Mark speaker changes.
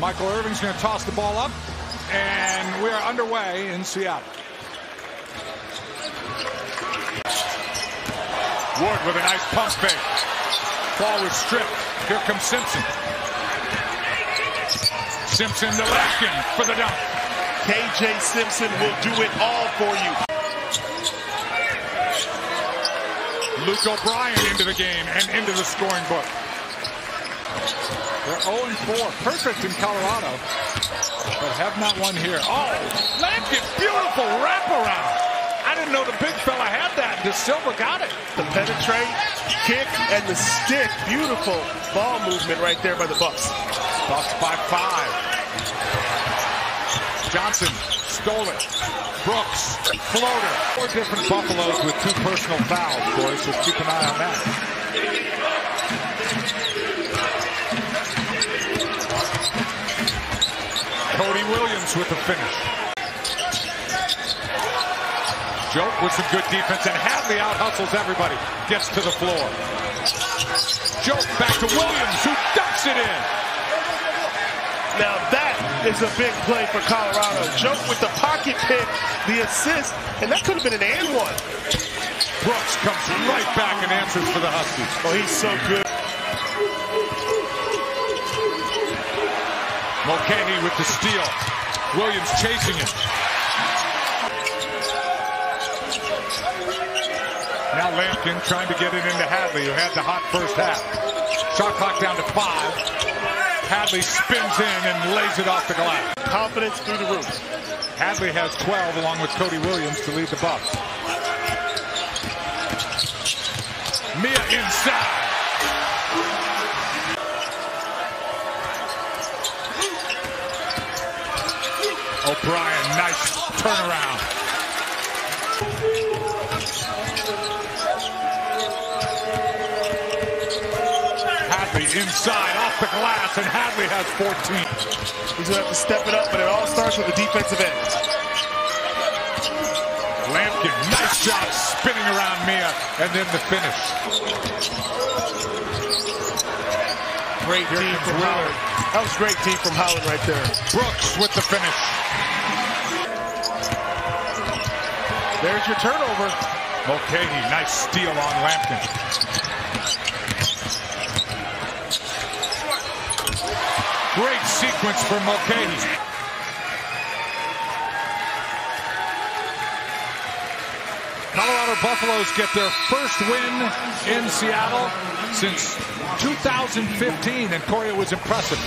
Speaker 1: Michael Irving's going to toss the ball up, and we are underway in Seattle. Wood with a nice pump fake. Ball was stripped. Here comes Simpson. Simpson to Lampkin for the dunk.
Speaker 2: KJ Simpson will do it all for you.
Speaker 1: Luke O'Brien into the game and into the scoring book. They're 0-4. Perfect in Colorado, but have not won here. Oh, Lampkin, beautiful wraparound. I didn't know the big fella had that. Da Silva got it.
Speaker 2: The penetrate, kick, and the stick. Beautiful ball movement right there by the Buffs.
Speaker 1: Buffs by five. Johnson stole it. Brooks, floater. Four different Buffaloes with two personal fouls, boys, so keep an eye on that. Cody Williams with the finish. Joke with some good defense, and Hadley out hustles everybody. Gets to the floor. Joke back to Williams, who dumps it in.
Speaker 2: Now that is a big play for Colorado. Joke with the pocket pick, the assist, and that could have been an and one.
Speaker 1: Brooks comes right back and answers for the Huskies.
Speaker 2: Oh, he's so good.
Speaker 1: Mulcahy with the steal. Williams chasing it. Now Lampkin trying to get it into Hadley, who had the hot first half. Shot clock down to five. Hadley spins in and lays it off the glass.
Speaker 2: Confidence through the roof.
Speaker 1: Hadley has 12 along with Cody Williams to lead the Buffs. Meah inside. O'Brien, nice turnaround. Hadley inside, off the glass, and Hadley has 14.
Speaker 2: He's going to have to step it up, but it all starts with the defensive end.
Speaker 1: Lampkin, nice shot, spinning around Meah, and then the finish.
Speaker 2: Great
Speaker 1: Here
Speaker 2: team from. Howard. That was great team from Howard right there.
Speaker 1: Brooks with the finish.
Speaker 2: There's your turnover.
Speaker 1: Mulcahy, nice steal on Lampkin. Great sequence for Mulcahy. Colorado Buffaloes get their first win in Seattle since 2015, and Corey, was impressive.